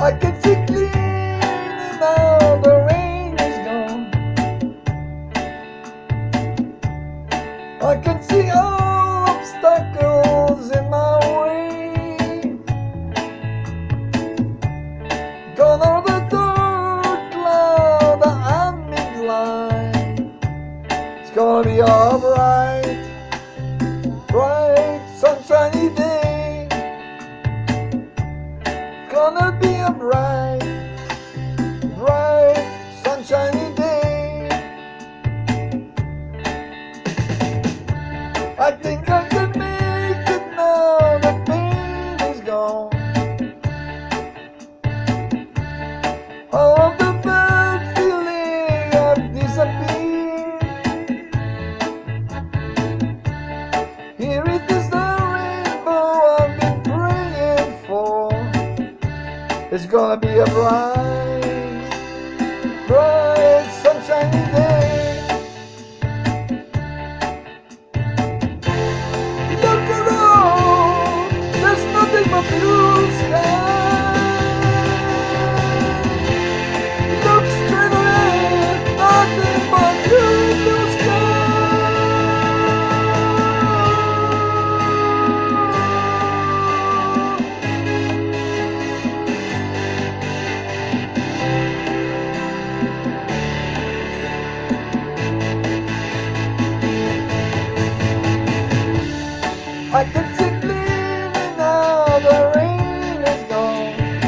I can see clearly now the rain is gone. I can see all obstacles in my way. Gone are the dark cloud and midnight. It's gonna be alright, bright It's gonna gonna be a bright, bright, I can see clearly now the rain is gone.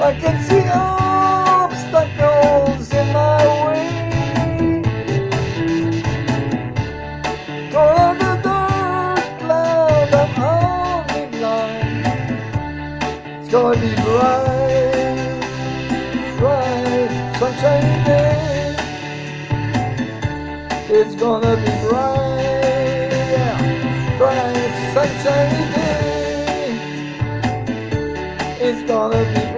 I can see obstacles in my way. The dark cloud and. It's gonna be bright, bright, sunshiny day. It's gonna be bright, yeah, bright, sunshiny day. It's gonna be